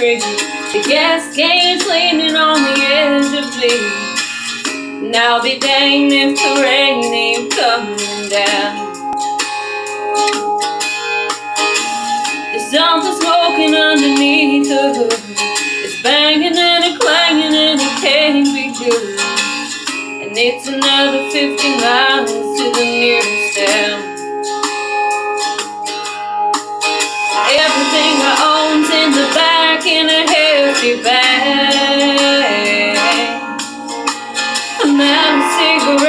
street. The gas gauge leaning on the edge of me. And I'll be danged if the rain ain't coming down. There's something smoking underneath the hood. It's banging and a clanging and it can't be good. And it's another 50 miles to the nearest town. contigo.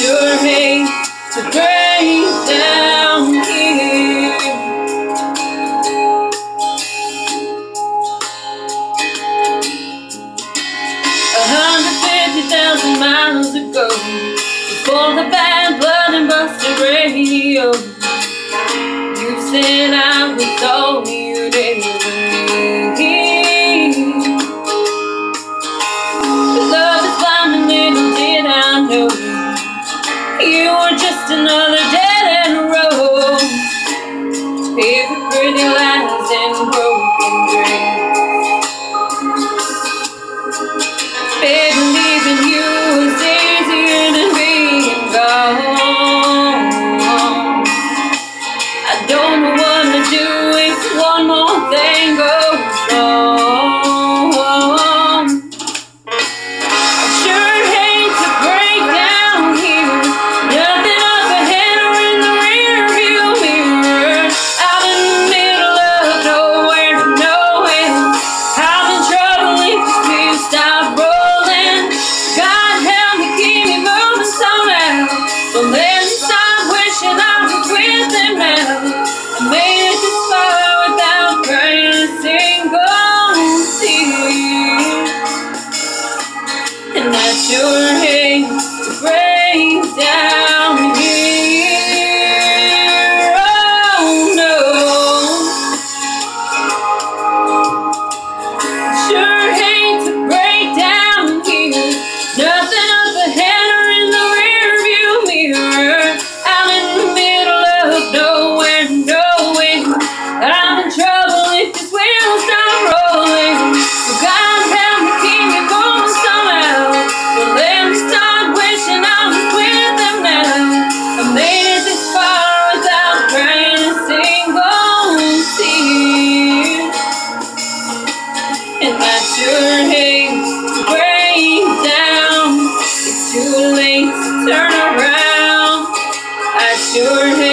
Sure hates to break down here. A hundred fifty thousand miles ago, before the bad blood and busted radio. You were just another dead end road. Paper pretty land. sure